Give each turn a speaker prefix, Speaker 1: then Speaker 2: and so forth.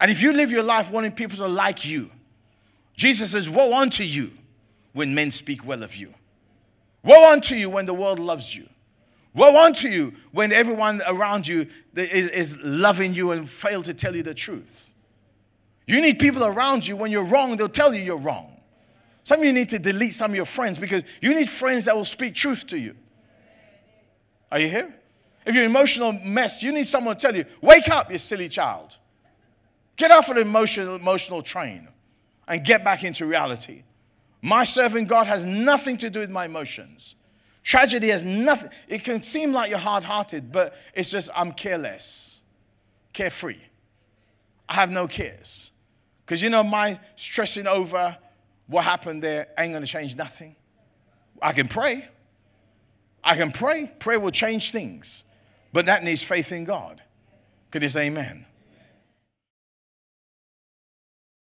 Speaker 1: And if you live your life wanting people to like you, Jesus says, Woe unto you when men speak well of you. Woe unto you when the world loves you. Woe unto you when everyone around you is, is loving you and fail to tell you the truth. You need people around you when you're wrong, they'll tell you you're wrong. Some of you need to delete some of your friends because you need friends that will speak truth to you. Are you here? If you're an emotional mess, you need someone to tell you, wake up, you silly child. Get off of the emotional, emotional train and get back into reality. My serving God has nothing to do with my emotions. Tragedy has nothing. It can seem like you're hard hearted, but it's just I'm careless, carefree. I have no cares. Because you know, my stressing over what happened there ain't going to change nothing. I can pray. I can pray. Prayer will change things. But that needs faith in God. Could you say amen?